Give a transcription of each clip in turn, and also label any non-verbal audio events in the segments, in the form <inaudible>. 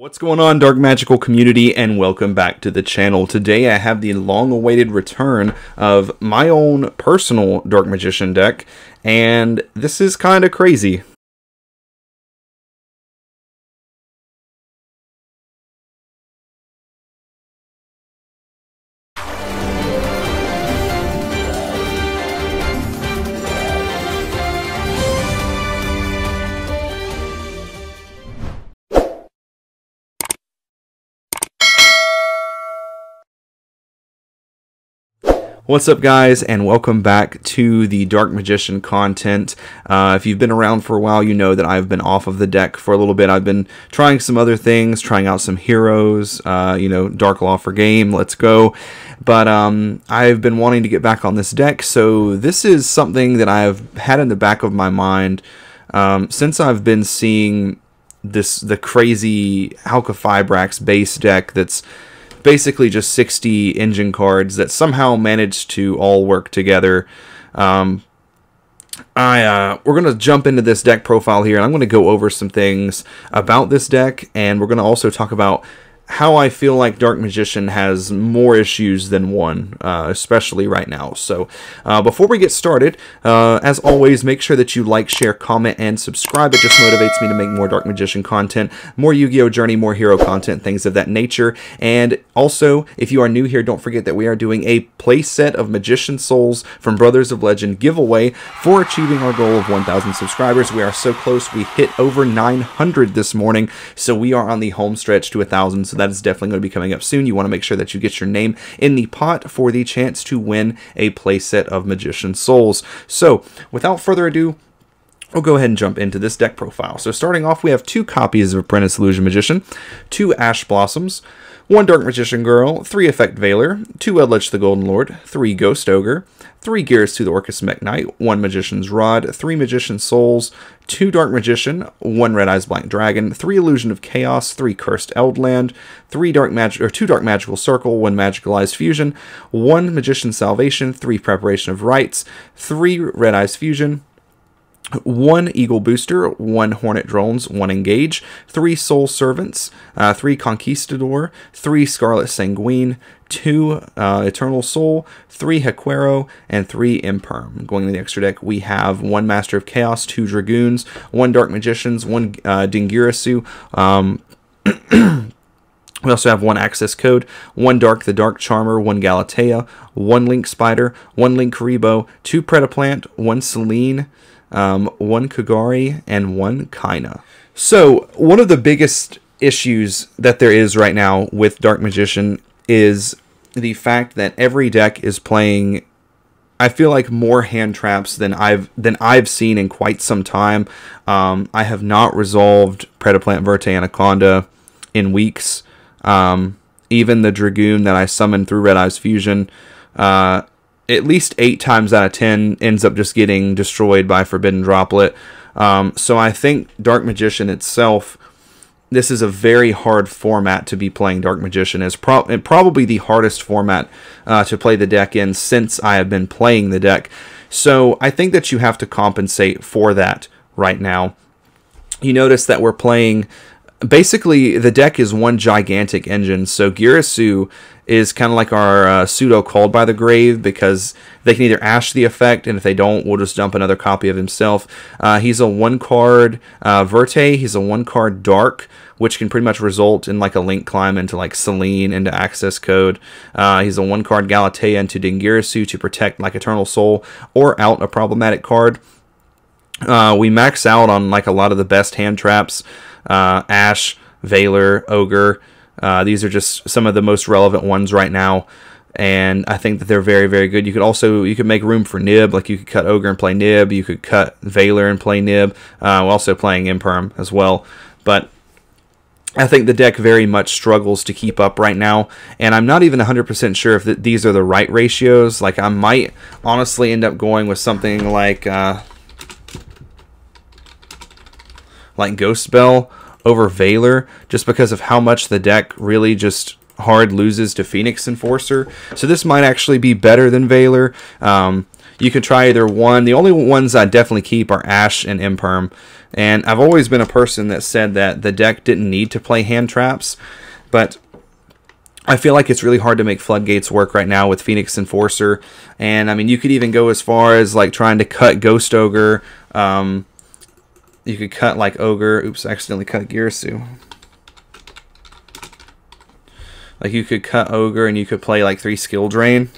What's going on, Dark Magical community, and welcome back to the channel. Today I have the long-awaited return of my own personal Dark Magician deck, and this is kind of crazy. What's up, guys, and welcome back to the Dark Magician content. Uh, if you've been around for a while, you know that I've been off of the deck for a little bit. I've been trying some other things, trying out some heroes, uh, you know, Dark Law for game, let's go. But um, I've been wanting to get back on this deck, so this is something that I've had in the back of my mind um, since I've been seeing this the crazy Halqifibrax base deck that's basically just 60 engine cards that somehow managed to all work together. Um, I uh, we're gonna jump into this deck profile here, and I'm gonna go over some things about this deck, and we're gonna also talk about how I feel like Dark Magician has more issues than one, uh, especially right now. So, uh, before we get started, uh, as always, make sure that you like, share, comment, and subscribe. It just motivates me to make more Dark Magician content, more Yu-Gi-Oh! Journey, more hero content, things of that nature. And also, if you are new here, don't forget that we are doing a playset of Magician Souls from Brothers of Legend giveaway for achieving our goal of 1,000 subscribers. We are so close. We hit over 900 this morning, so we are on the home stretch to 1,000. So that is definitely going to be coming up soon. You want to make sure that you get your name in the pot for the chance to win a playset of Magician Souls. So, without further ado, We'll go ahead and jump into this deck profile. So starting off, we have two copies of Apprentice Illusion Magician, two Ash Blossoms, one Dark Magician Girl, three Effect Veiler, two Eldlich the Golden Lord, three Ghost Ogre, three Girsu the Orcust Mekk-Knight, one Magician's Rod, three Magician Souls, two Dark Magician, one Red Eyes Black Dragon, three Illusion of Chaos, three Cursed Eldland, three Dark Magic or two Dark Magical Circle, one Magicalized Fusion, one Magician Salvation, three Preparation of Rites, three Red Eyes Fusion, one Eagle Booster, one Hornet Drones, one Engage, three Soul Servants, uh, three Conquistador, three Scarlet Sanguine, two uh, Eternal Soul, three Huaquero, and three Imperm. Going to the extra deck, we have one Master of Chaos, two Dragoons, one Dark Magicians, one uh, Dingirasu, um, <clears throat> We also have one access code, one Dharc the Dark Charmer, one Galatea, one Link Spider, one Link Kuriboh, two Predaplant, one Selene, um, one Kagari, and one Kaina. So, one of the biggest issues that there is right now with Dark Magician is the fact that every deck is playing I feel like more hand traps than I've than I've seen in quite some time. Um, I have not resolved Predaplant Verte Anaconda in weeks. Um, even the Dragoon that I summoned through Red Eyes Fusion, uh, at least eight times out of ten ends up just getting destroyed by Forbidden Droplet. Um, so I think Dark Magician itself, this is a very hard format to be playing Dark Magician. is pro- probably the hardest format uh, to play the deck in since I have been playing the deck. So I think that you have to compensate for that right now. You notice that we're playing basically the deck is one gigantic engine. So Girasu is kind of like our uh, pseudo called by the grave because they can either ash the effect, and if they don't, we'll just dump another copy of himself. Uh, he's a one card uh, Verte. He's a one card Dharc, which can pretty much result in like a link climb into like Selene into access code. Uh, he's a one card Galatea into Dingirasu to protect like Eternal Soul or out a problematic card. Uh, we max out on like a lot of the best hand traps uh, Ash, Veiler, Ogre. Uh, these are just some of the most relevant ones right now, and I think that they're very, very good. You could also you could make room for Nib, like you could cut Ogre and play Nib. You could cut Veiler and play Nib, uh, also playing Imperm as well. But I think the deck very much struggles to keep up right now, and I'm not even 100% sure if these are the right ratios. Like, I might honestly end up going with something like, uh, like Ghost Spell over Veiler just because of how much the deck really just hard loses to Phoenix Enforcer. So this might actually be better than Veiler. Um, you could try either one. The only ones I definitely keep are Ash and Imperm. And I've always been a person that said that the deck didn't need to play hand traps, but I feel like it's really hard to make floodgates work right now with Phoenix Enforcer. And I mean, you could even go as far as like trying to cut Ghost Ogre. Um, you could cut like Ogre. Oops, I accidentally cut Girsu. Like you could cut Ogre and you could play like three skill drain.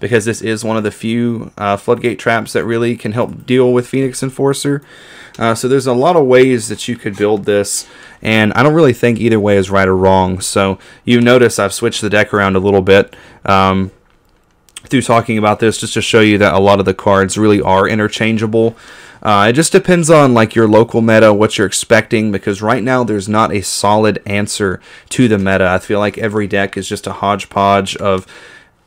Because this is one of the few uh, floodgate traps that really can help deal with Phoenix Enforcer. Uh, so there's a lot of ways that you could build this, and I don't really think either way is right or wrong. So you notice I've switched the deck around a little bit um, through talking about this, just to show you that a lot of the cards really are interchangeable. Uh, it just depends on like your local meta, what you're expecting, because right now there's not a solid answer to the meta. I feel like every deck is just a hodgepodge of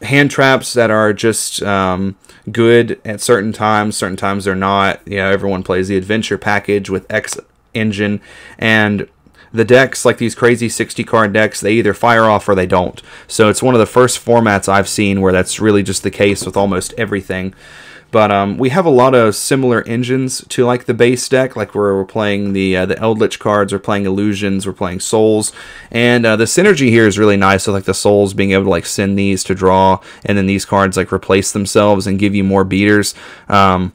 hand traps that are just um, good at certain times. Certain times they're not. You know, everyone plays the adventure package with X engine, and the decks, like these crazy 60 card decks, they either fire off or they don't. So it's one of the first formats I've seen where that's really just the case with almost everything. But um, we have a lot of similar engines to like the base deck, like where we're playing the uh, the Eldlich cards, we're playing illusions, we're playing souls, and uh, the synergy here is really nice. So like the souls being able to like send these to draw, and then these cards like replace themselves and give you more beaters. Um,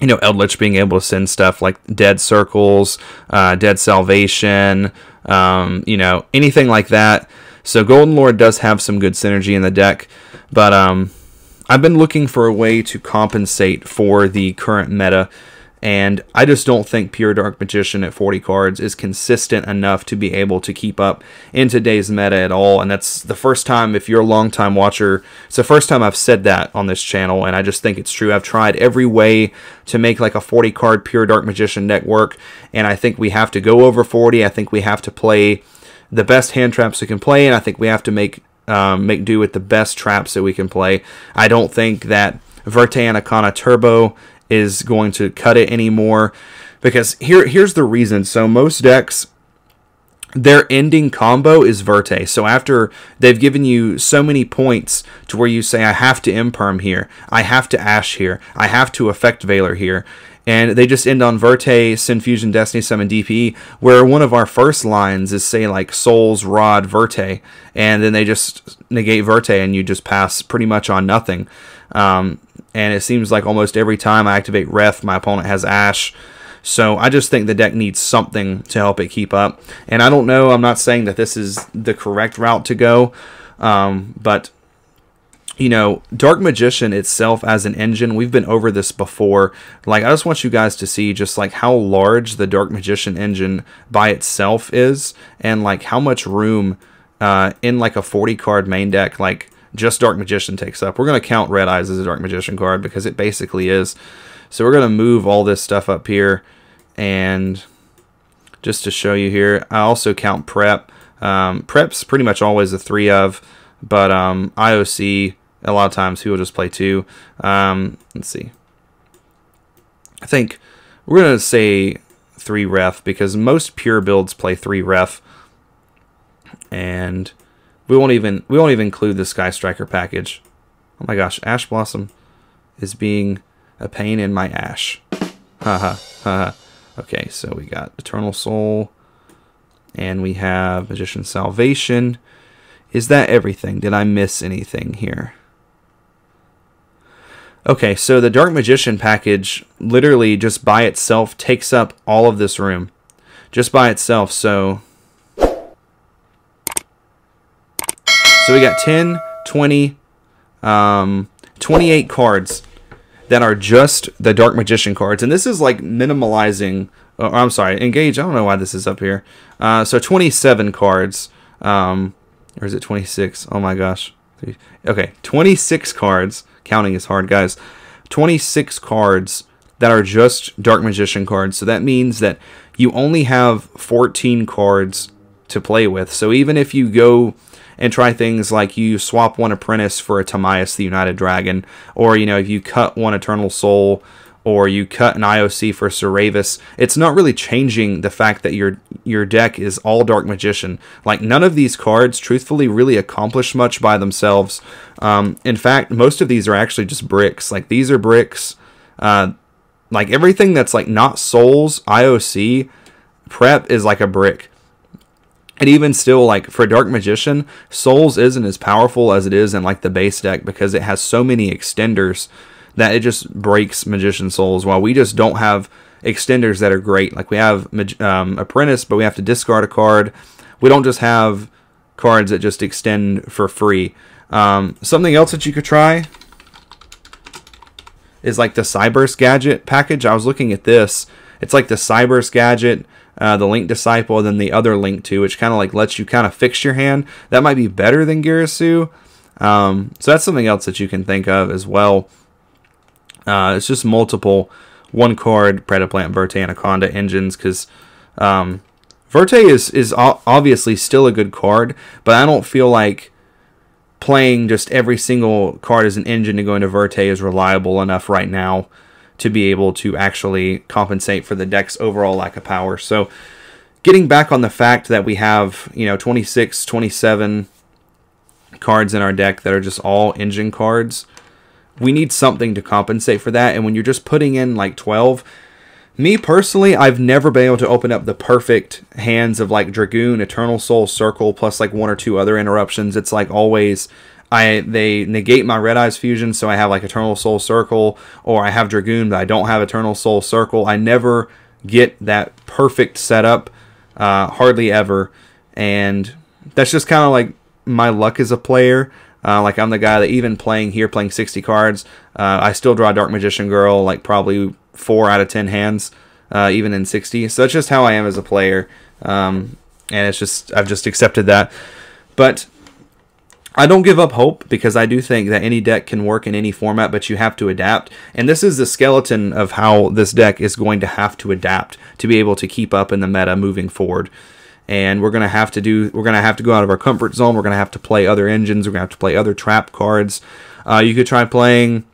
you know, Eldlich being able to send stuff like Dead Circles, uh, Dead Salvation, um, you know, anything like that. So Golden Lord does have some good synergy in the deck, but um, I've been looking for a way to compensate for the current meta, and I just don't think Pure Dark Magician at 40 cards is consistent enough to be able to keep up in today's meta at all. And that's the first time, if you're a long time watcher, it's the first time I've said that on this channel, and I just think it's true. I've tried every way to make like a 40 card Pure Dark Magician deck work, and I think we have to go over 40. I think we have to play the best hand traps we can play, and I think we have to make um, make do with the best traps that we can play. I don't think that Verte Anaconda Turbo is going to cut it anymore because here here's the reason. So most decks their ending combo is Verte. So after they've given you so many points to where you say, I have to Imperm here, I have to Ash here, I have to Effect Veiler here, and they just end on Verte, Sin Fusion, Destiny Summon, DP, where one of our first lines is say like Souls, Rod, Verte, and then they just negate Verte and you just pass pretty much on nothing. Um, and it seems like almost every time I activate Ref, my opponent has Ash. So I just think the deck needs something to help it keep up. And I don't know, I'm not saying that this is the correct route to go, um, but you know, Dark Magician itself as an engine, we've been over this before. Like, I just want you guys to see just like how large the Dark Magician engine by itself is, and like how much room uh, in like a 40 card main deck, like just Dark Magician takes up. We're going to count Red Eyes as a Dark Magician card because it basically is. So we're going to move all this stuff up here, and just to show you here, I also count Prep. Um, Prep's pretty much always a three of, but um, IOC a lot of times he will just play two. Um, let's see. I think we're gonna say three ref because most pure builds play three ref, and we won't even we won't even include the Sky Striker package. Oh my gosh, Ash Blossom is being a pain in my ash. Haha, haha. Okay, so we got Eternal Soul, and we have Magician Salvation. Is that everything? Did I miss anything here? Okay, so the Dark Magician package literally just by itself takes up all of this room. Just by itself, so... So we got 10, 20, um, 28 cards that are just the Dark Magician cards. And this is like minimalizing... Oh, I'm sorry, Engage, I don't know why this is up here. Uh, so 27 cards. Um, or is it 26? Oh my gosh. Okay, 26 cards counting is hard, guys. 26 cards that are just Dark Magician cards. So that means that you only have 14 cards to play with. So even if you go and try things like you swap one Apprentice for a Timaeus the United Dragon, or you know, if you cut one Eternal Soul or you cut an IOC for Sauravis, it's not really changing the fact that your your deck is all Dark Magician. Like none of these cards, truthfully, really accomplish much by themselves. Um, in fact, most of these are actually just bricks. Like these are bricks. Uh, like everything that's like not souls, IOC, prep is like a brick. And even still, like for Dark Magician, Souls isn't as powerful as it is in like the base deck because it has so many extenders that it just breaks Magician Souls. While we just don't have extenders that are great. Like we have um, Apprentice, but we have to discard a card. We don't just have cards that just extend for free. Um, something else that you could try is like the Cyberse Gadget package. I was looking at this. It's like the Cyberse Gadget, uh, the Link Disciple, and then the other Link 2, which kind of like lets you kind of fix your hand. That might be better than Girasuu. Um, so that's something else that you can think of as well. Uh, it's just multiple one card Predaplant, Verte, Anaconda engines because um, Verte is, is obviously still a good card, but I don't feel like playing just every single card as an engine to go into Verte is reliable enough right now to be able to actually compensate for the deck's overall lack of power. So getting back on the fact that we have, you know, 26, 27 cards in our deck that are just all engine cards, we need something to compensate for that. And when you're just putting in like 12, me personally, I've never been able to open up the perfect hands of like Dragoon, Eternal Soul, Circle, plus like one or two other interruptions. It's like always I they negate my Red Eyes fusion, so I have like Eternal Soul Circle, or I have Dragoon, but I don't have Eternal Soul Circle. I never get that perfect setup, uh, hardly ever, and that's just kind of like my luck as a player. Uh, like I'm the guy that even playing here, playing 60 cards, uh, I still draw Dark Magician Girl like probably four out of ten hands, uh, even in 60. So that's just how I am as a player, um, and it's just I've just accepted that. But I don't give up hope because I do think that any deck can work in any format, but you have to adapt. And this is the skeleton of how this deck is going to have to adapt to be able to keep up in the meta moving forward. And we're gonna have to do we're gonna have to go out of our comfort zone. We're gonna have to play other engines. We're gonna have to play other trap cards. Uh, you could try playing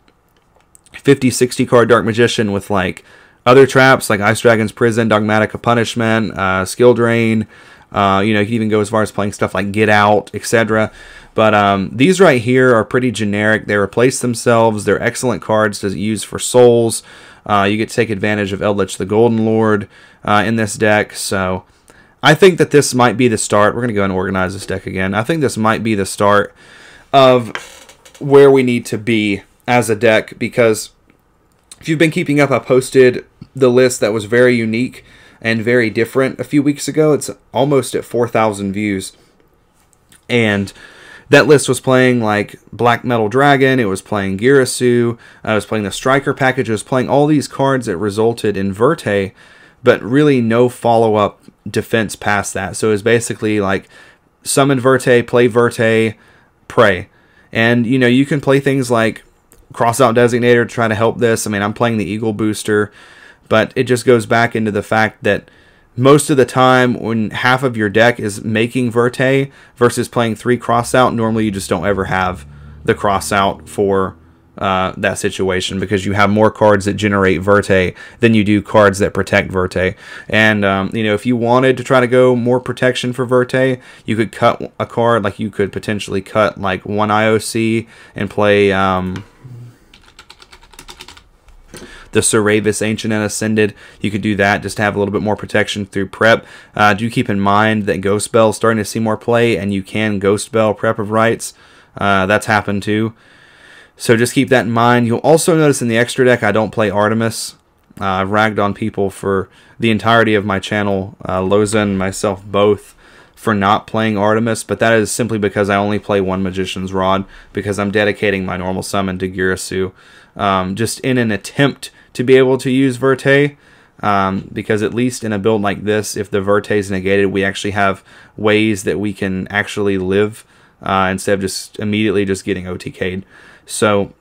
50, 60 card Dark Magician with like other traps like Ice Dragon's Prison, Dogmatika Punishment, uh, Skill Drain. Uh, you know, you can even go as far as playing stuff like Get Out, etc. But um, these right here are pretty generic. They replace themselves. They're excellent cards to use for souls. Uh, you get to take advantage of Eldlich the Golden Lord uh, in this deck. So I think that this might be the start. We're going to go and organize this deck again. I think this might be the start of where we need to be as a deck because if you've been keeping up, I posted the list that was very unique and very different a few weeks ago. It's almost at 4,000 views. And that list was playing like Black Metal Dragon, it was playing Girasuu, uh, I was playing the Striker package, it was playing all these cards that resulted in Verte, but really no follow up defense past that. So it's basically like summon Verte, play Verte, pray. And you know, you can play things like cross out designator to try to help this. I mean, I'm playing the Eagle booster, but it just goes back into the fact that most of the time when half of your deck is making Verte versus playing three cross out, normally you just don't ever have the cross out for uh, that situation because you have more cards that generate Verte than you do cards that protect Verte. And, um, you know, if you wanted to try to go more protection for Verte, you could cut a card, like you could potentially cut like one IOC and play. Um, the Sauravis Ancient and Ascended. You could do that just to have a little bit more protection through prep. Uh, do keep in mind that Ghost Bell is starting to see more play, and you can Ghost Bell Prep of Rites. Uh, that's happened too. So just keep that in mind. You'll also notice in the extra deck I don't play Artemis. Uh, I've ragged on people for the entirety of my channel, uh, Loza and myself both, for not playing Artemis, but that is simply because I only play one Magician's Rod because I'm dedicating my normal summon to Girasu, Um, just in an attempt to be able to use Verte. Um, because at least in a build like this, if the Verte is negated, we actually have ways that we can actually live uh, instead of just immediately just getting OTK'd. So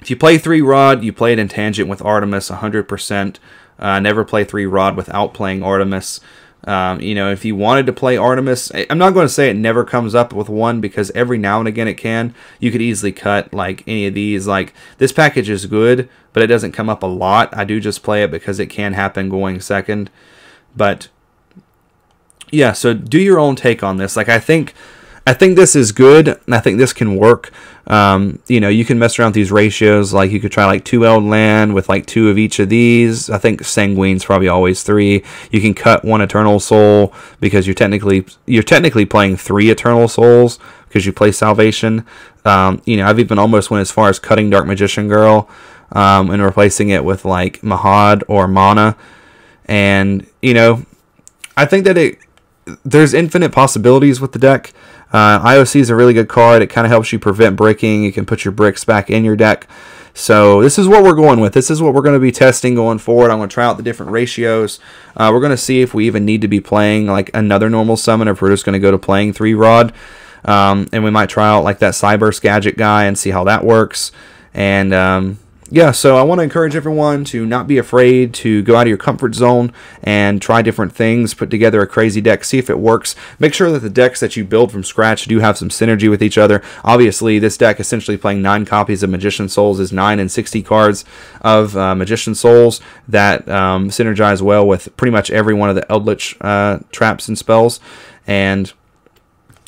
if you play 3 Rod, you play it in Tangent with Artemis 100%. Uh, never play 3 Rod without playing Artemis. Um, you know, if you wanted to play Artemis, I'm not going to say it never comes up with one because every now and again it can. You could easily cut like any of these. Like this package is good, but it doesn't come up a lot. I do just play it because it can happen going second. But yeah, so do your own take on this. Like I think I think this is good. And I think this can work. Um, you know, you can mess around with these ratios. Like you could try like two Eld land with like two of each of these. I think Sanguine's probably always three. You can cut one Eternal Soul because you're technically you're technically playing three Eternal Souls because you play Salvation. Um, you know, I've even almost went as far as cutting Dark Magician Girl um, and replacing it with like Mahad or Mana. And you know, I think that it there's infinite possibilities with the deck. Uh, IOC is a really good card. It kind of helps you prevent breaking. You can put your bricks back in your deck. So this is what we're going with. This is what we're going to be testing going forward. I'm going to try out the different ratios. Uh, we're going to see if we even need to be playing like another normal summon, if we're just going to go to playing three rod. Um, and we might try out like that Cyber Gadget guy and see how that works. And um, yeah, so I want to encourage everyone to not be afraid to go out of your comfort zone and try different things, put together a crazy deck, see if it works. Make sure that the decks that you build from scratch do have some synergy with each other. Obviously, this deck essentially playing nine copies of Magician Souls is nine and 60 cards of uh, Magician Souls that um, synergize well with pretty much every one of the Eldlich uh, traps and spells. And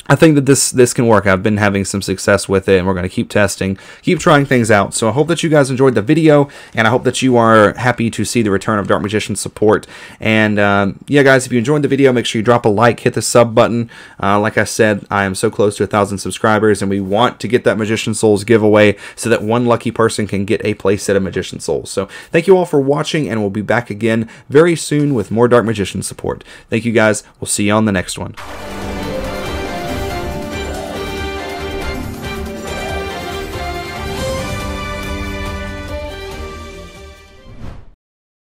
I think that this this can work. I've been having some success with it, and we're going to keep testing, keep trying things out. So I hope that you guys enjoyed the video, and I hope that you are happy to see the return of Dark Magician support. And um, yeah, guys, if you enjoyed the video, make sure you drop a like, hit the sub button. Uh, like I said, I am so close to a thousand subscribers, and we want to get that Magician Souls giveaway so that one lucky person can get a playset of Magician Souls. So thank you all for watching, and we'll be back again very soon with more Dark Magician support. Thank you guys. We'll see you on the next one.